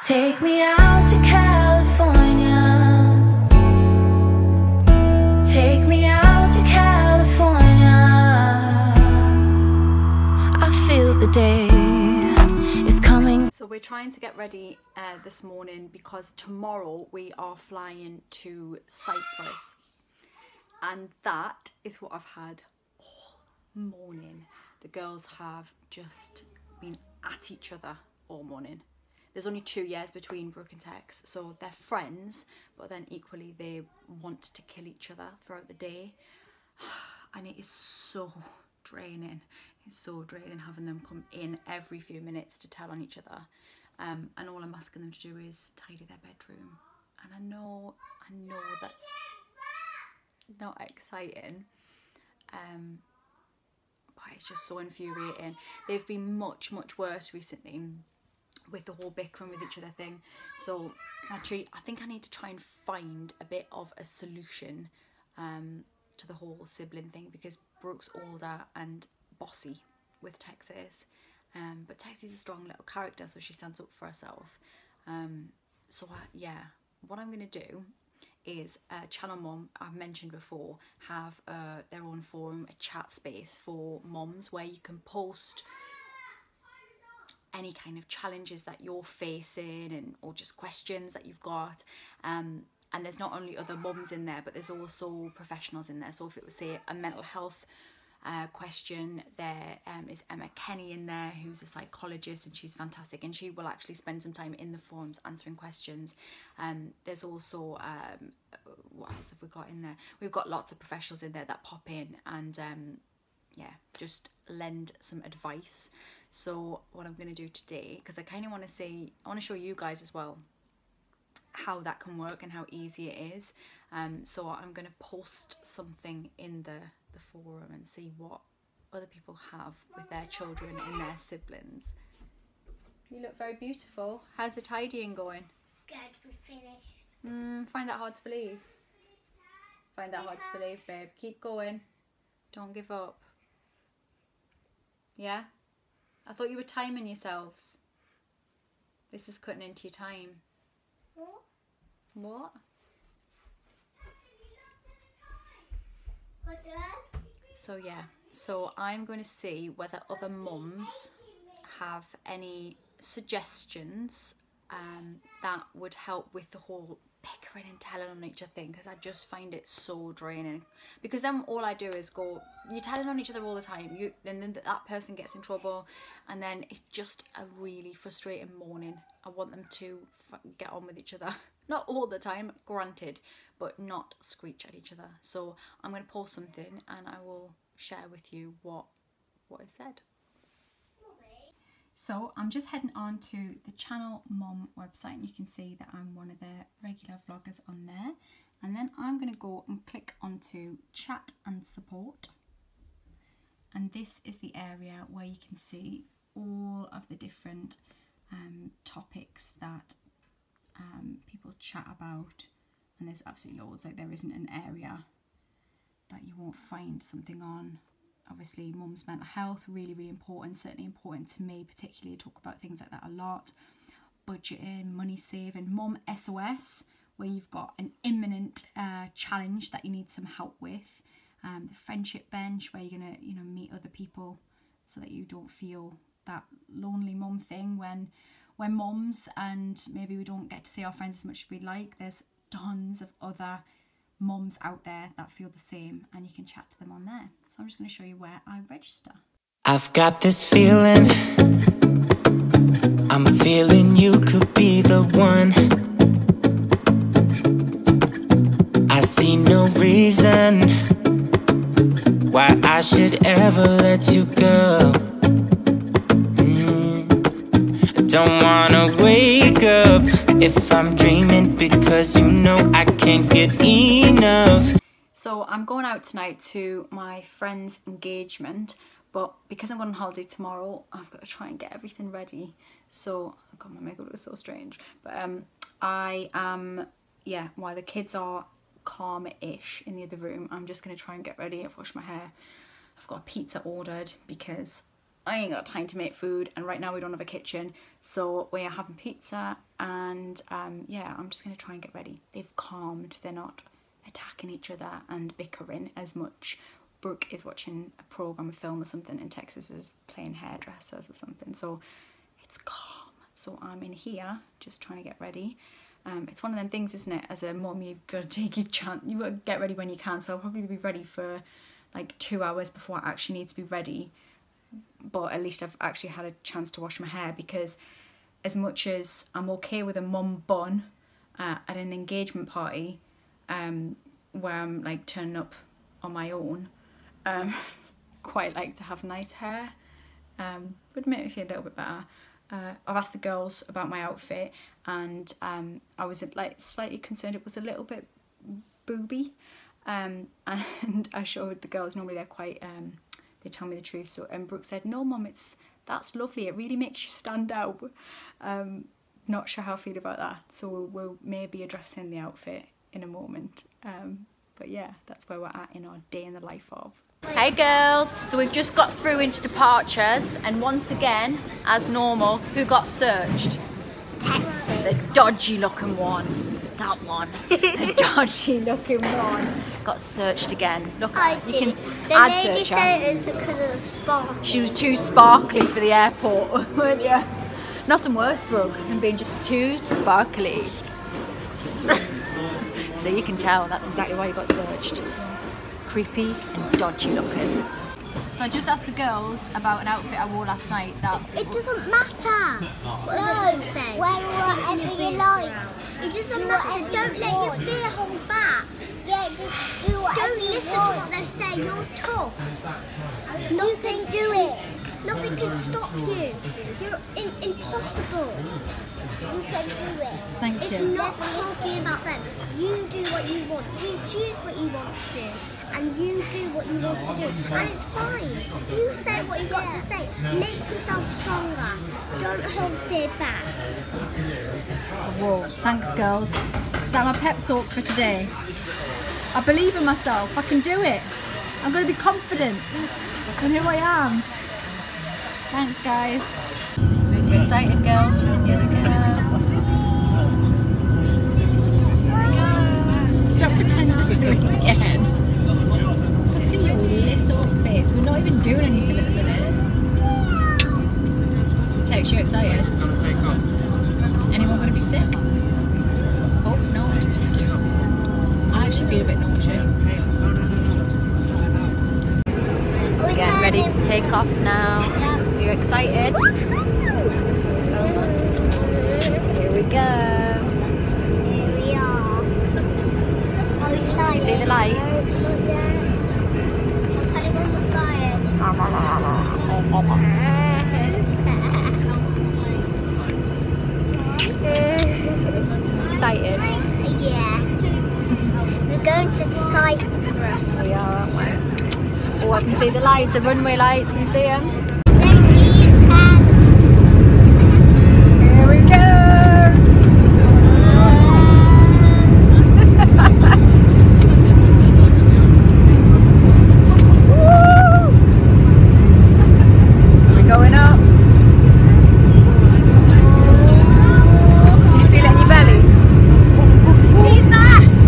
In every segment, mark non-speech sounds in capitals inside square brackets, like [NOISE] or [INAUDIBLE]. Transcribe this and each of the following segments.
Take me out to California. Take me out to California. I feel the day is coming. So we're trying to get ready uh, this morning because tomorrow we are flying to Cyprus. And that is what I've had all morning. The girls have just been at each other all morning. There's only two years between Brooke and Tex, so they're friends, but then equally they want to kill each other throughout the day. [SIGHS] And it is so draining. It's so draining having them come in every few minutes to tell on each other. Um, and all I'm asking them to do is tidy their bedroom. And I know, I know that's not exciting. Um, but it's just so infuriating. They've been much, much worse recently with the whole bickering with each other thing. So actually, I think I need to try and find a bit of a solution um, to the whole sibling thing because Brooke's older and bossy with Texas. Um, but Texas is a strong little character, so she stands up for herself. Um, so I, yeah, what I'm going to do is uh, Channel Mum, I've mentioned before, have uh, their own forum, a chat space for moms where you can post any kind of challenges that you're facing and or just questions that you've got. Um, and there's not only other mums in there, but there's also professionals in there. So if it was say a mental health uh, question. There um, is Emma Kenny in there, who's a psychologist, and she's fantastic. And she will actually spend some time in the forums answering questions. Um, there's also um, what else have we got in there? We've got lots of professionals in there that pop in and um, yeah, just lend some advice. So what I'm going to do today, because I kind of want to see, I want to show you guys as well how that can work and how easy it is. Um, so I'm going to post something in the, the forum and see what other people have with their children and their siblings. You look very beautiful. How's the tidying going? Good, we finished. Mm, find that hard to believe. Find that hard to believe, babe. Keep going. Don't give up. Yeah? I thought you were timing yourselves. This is cutting into your time. What? What? So yeah, so I'm going to see whether other mums have any suggestions um, that would help with the whole bickering and telling on each other thing because I just find it so draining. Because then all I do is go, you're telling on each other all the time, you, and then that person gets in trouble, and then it's just a really frustrating morning. I want them to get on with each other. [LAUGHS] Not all the time, granted, but not screech at each other. So I'm going to pause something and I will share with you what what is said. So I'm just heading on to the Channel Mum website and you can see that I'm one of the regular vloggers on there. And then I'm going to go and click onto chat and support. And this is the area where you can see all of the different um, topics that um, people chat about. And there's absolutely loads, like there isn't an area that you won't find something on obviously mum's mental health really really important certainly important to me particularly I talk about things like that a lot. Budgeting money saving mum sos where you've got an imminent uh, challenge that you need some help with. Um, the friendship bench where you're gonna you know meet other people so that you don't feel that lonely mum thing when when mums and maybe we don't get to see our friends as much as we'd like. There's tons of other moms out there that feel the same and you can chat to them on there. So I'm just going to show you where I register. I've got this feeling. I'm feeling you could be the one. I see no reason why I should ever let you go. Don't wanna wake up if I'm dreaming because you know I can't get enough. So I'm going out tonight to my friend's engagement, but because I'm going on holiday tomorrow, I've got to try and get everything ready. So, oh God, my makeup looks so strange. But um, I am, yeah, while the kids are calm-ish in the other room, I'm just going to try and get ready. I've washed my hair. I've got a pizza ordered because I ain't got time to make food, and right now we don't have a kitchen, so we are having pizza. And um, yeah, I'm just gonna try and get ready. They've calmed. They're not attacking each other and bickering as much. Brooke is watching a program, a film or something, and Texas is playing hairdressers or something. So it's calm. So I'm in here just trying to get ready. Um, it's one of them things, isn't it? As a mom you've got to [LAUGHS] take your chance. You got to get ready when you can. So I'll probably be ready for like two hours before I actually need to be ready. But at least I've actually had a chance to wash my hair because as much as I'm okay with a mum bun uh, at an engagement party um, where I'm like turning up on my own, um, [LAUGHS] quite like to have nice hair. Um, would make me feel a little bit better. Uh, I've asked the girls about my outfit and um, I was like slightly concerned it was a little bit booby um, [LAUGHS] and I showed the girls normally they're quite um, they tell me the truth so and Brooke said no mom it's that's lovely it really makes you stand out um, not sure how I feel about that so we'll maybe addressing the outfit in a moment um, but yeah that's where we're at in our day in the life of Hey girls, so we've just got through into departures and once again, as normal, who got searched? The dodgy looking one. That one. the [LAUGHS] dodgy looking one. Got searched again. Look I you did. can The add lady search said it was because of the spark. She was too sparkly for the airport, [LAUGHS] weren't you? Nothing worse, Brooke, than being just too sparkly. [LAUGHS] so you can tell that's exactly why you got searched. Creepy and dodgy looking. So I just asked the girls about an outfit I wore last night that It doesn't matter. What no. Wear whatever you like. It doesn't matter. Don't let your fear hold back. Yeah, just do whatever Don't listen to what they say. You're tough. Nothing do it. Nothing can stop you. You're in, impossible. You can do it. Thank it's you. not talking about them. You do what you want. You choose what you want to do. And you do what you want to do. And it's fine. You say what you got to say. Make yourself stronger. Don't hold fear back. Whoa, thanks girls. Is that my pep talk for today? I believe in myself, I can do it. I'm going to be confident in who I am. Thanks guys. Are excited girls? Here we go. Stop pretending to scream again. Look at your little face. We're not even doing anything take off now. [LAUGHS] Are you excited? Here we go. Here we are. Are we flying? You see the lights? I'll tell you when we're flying. Excited? yeah. We're going to Cyprus. We are? Oh, I can see the lights, the runway lights. Can you see them? Here we go. We're going up. Can you feel it in your belly? Too fast.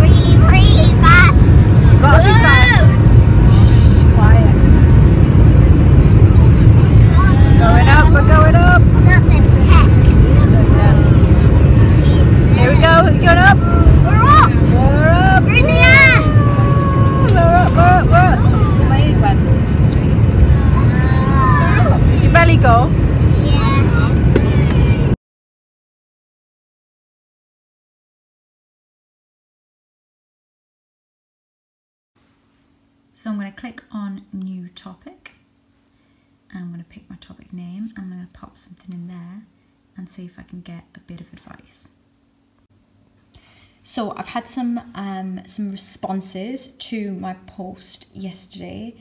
really, really fast. Gotta be fast. Quiet. Going up, we're going up. That's a text. Here we go, going up. We're up. We're up. We're in the air. We're up, we're up, we're up. My ears went. Did your belly go? Yeah. So I'm going to click on new topic. And I'm going to pick my topic name. I'm going to pop something in there and see if I can get a bit of advice. So I've had some um, some responses to my post yesterday,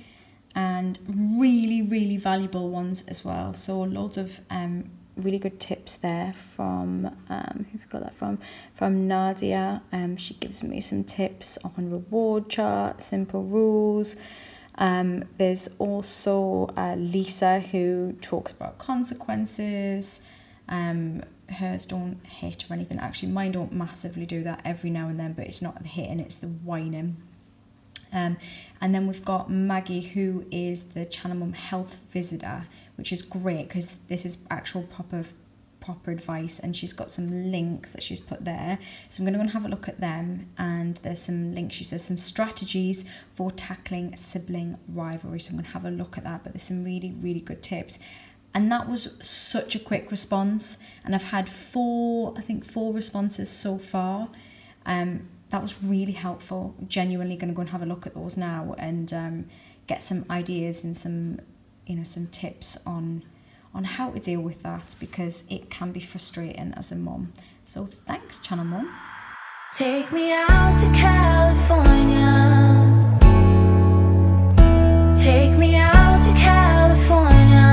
and really really valuable ones as well. So loads of um, really good tips there from um, who got that from from Nadia. Um, she gives me some tips on reward chart, simple rules, Um, there's also uh, Lisa who talks about consequences. Um, hers don't hit or anything. Actually, mine don't massively do that every now and then, but it's not the hitting, it's the whining. Um, and then we've got Maggie, who is the Channel Mum Health Visitor, which is great because this is actual proper proper advice and she's got some links that she's put there. So i'm going to go and have a look at them and there's some links. She says some strategies for tackling sibling rivalry. So i'm going to have a look at that but there's some really really good tips. And that was such a quick response and i've had four i think four responses so far. Um that was really helpful genuinely going to go and have a look at those now and um, get some ideas and some you know some tips on on how to deal with that because it can be frustrating as a mom. So thanks, Channel Mum. Take me out to California. Take me out to California.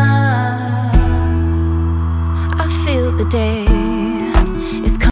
I feel the day.